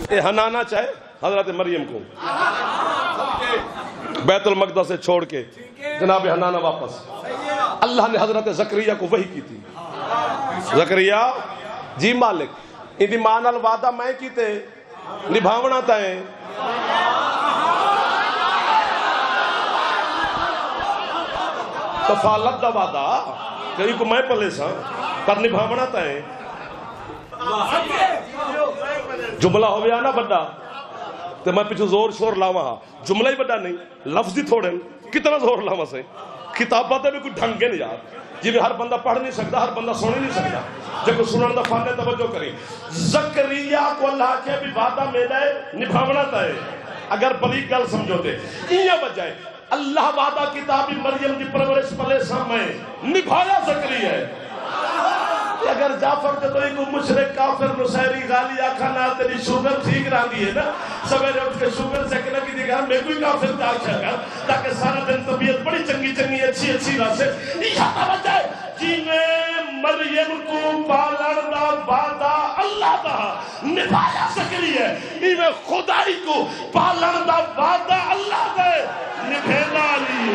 की ये हनाना चाहे, हज़रत मरियम को। बैतुल मकदस से छोड़ के जनाब हनाना वापस। अल्लाह ने हज़रत जकरिया को वही की थी। जकरिया, जी मालिक इदी माँ नाल वादा मैं कीते, निभावना तय। कफालत दा वादा कई को मैं पले सा। पर निभावना तय जुमला हो गया ना बड़ा तो मैं पिछू ज़ोर शोर लावा। हा जुमला ही बड़ा नहीं, लफ्ज ही थोड़े कितना ज़ोर लावा से? किताबा तो भी कोई ढंग नहीं यार। जिਵੇਂ हर बंदा पढ़ नहीं सकता हर बंदा सुन ही नहीं सकता जो सुनने का फन है, तवज्जो करी। जकरिया को अल्लाह के भी वादा मेरा है निभावना तय अगर बड़ी गल समझोते, इया बजाए अल्लाह वादा किताबी मरियम की परवरिश पले समय निभाया जकरिया है। अगर जाफ़र के तो एक मुशरक, काफिर नुसैरी गाली, आखा ना तेरी शुगर ठीक रही है ना? सवेरे उठ के शुगर चेक ना की दिखा, मैं कोई काफिर का आखा ताकि सारा दिन तबीयत बड़ी चंगी चंगी अच्छी अच्छी रहे इशारा बजाए जिन्हें मरियम को पालन दा, वादा, अल्लाह दा, निभाया सकरी है। इन्हें खुदाई को पालन दा, वादा, अल्लाह दे निभेला ली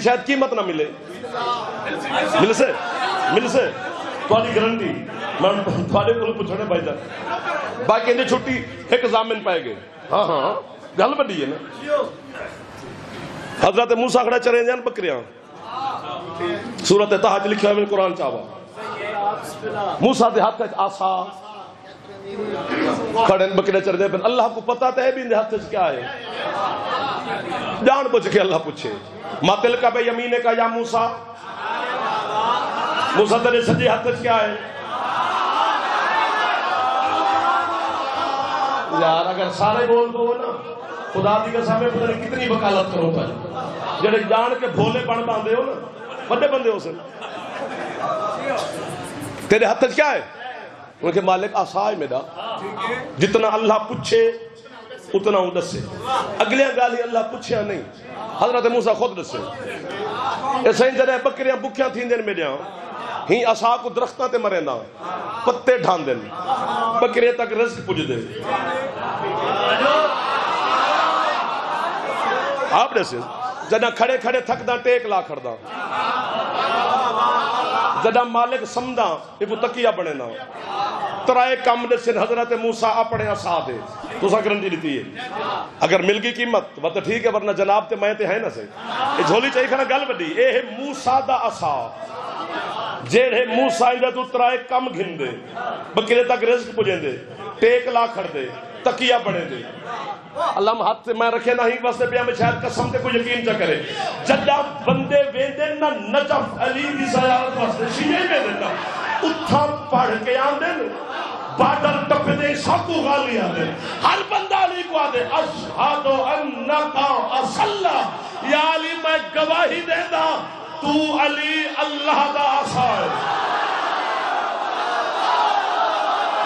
शायद कीमत ना मिले। मिल से? मिल से? थोड़ी गारंटी मैं थोड़े को पूछने भाई जान बाकी इन्हें छुट्टी एक जामिन पाए गए हाँ हाँ। गल बड़ी है ना। हज़रत मूसा खड़ा चरे जान बकरिया। सूरत तहज लिखा हुआ कुरान चावा। मूसा के हाथ आसा। खड़े बकरे चढ़ते अल्लाह को पता तो है भी इनके हाथ क्या है। जान बुझ के अल्लाह पूछे मातिल का भाई यमीने का या मूसा? मूसा तेरे सजे हाथ क्या है? यार, अगर सारे बोल दो ना, खुदा की कसम है, पता नहीं कितनी वकालत करो भाई जेडे जान के भोले बन पाते हो ना, बड़े बंदे हो सन तेरे हाथ क्या है? उनके मालिक आसा है मेरा। जितना अल्लाह पूछे उतना हूँ दसे। अगलिया गाल अल्लाह पूछया नहीं। हज़रत मूसा खुद दसे। सही जॾहिं बकरियाँ बुखियाँ थींदियूं आहिनि मेॾियाँ ही असां को दरख्तां ते मरेंदा पत्ते ठाहींदे आहिनि तक रिस्क पुॼंदे आप ॾिस जॾहिं खड़े खड़े थकदा, टेक ला खड़दा। जॾहिं मालिक समझदा हिकु तकिया बणेंदा त्राए कम ॾिसन हज़रत मूसा अपने असा दे। तुसां गारंटी ॾिठी है। अगर मिल गई कीमत वह तो ठीक है, वरना जनाब ते मैं ते है ना ये झोली चई खड़ा गल वड्डी ए है मूसा दा असा। जेड़े मूसा इंदे तू त्राए कम घिंदे बकरे तक रिस्क पुजेंदे, टेक ला खड़दे, तकिया बणेंदे अल्लाह हाथ से मैं रखे नहीं वास्ते पिया में शायद कसम ते कोई यकीन च करे। जदा बंदे वेंदे ना नजफ अली दी सयारत वास्ते, शीए में देना उठा पढ़ के आंदे बादल टपदे सबको गाली आंदे हर बंदा अली को आंदे, अशहदु अन्नका असल्ला, या अली मैं गवाही देंदा तू अली अल्लाह दा आसा है।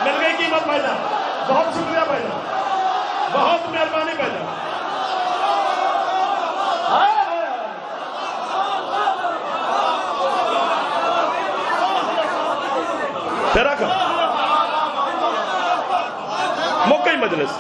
मिल गई कीमत भाईजान बहुत शुक्रिया भाईजान बहुत मेहरबानी भाईजान तेरा का मौका ही मजलिस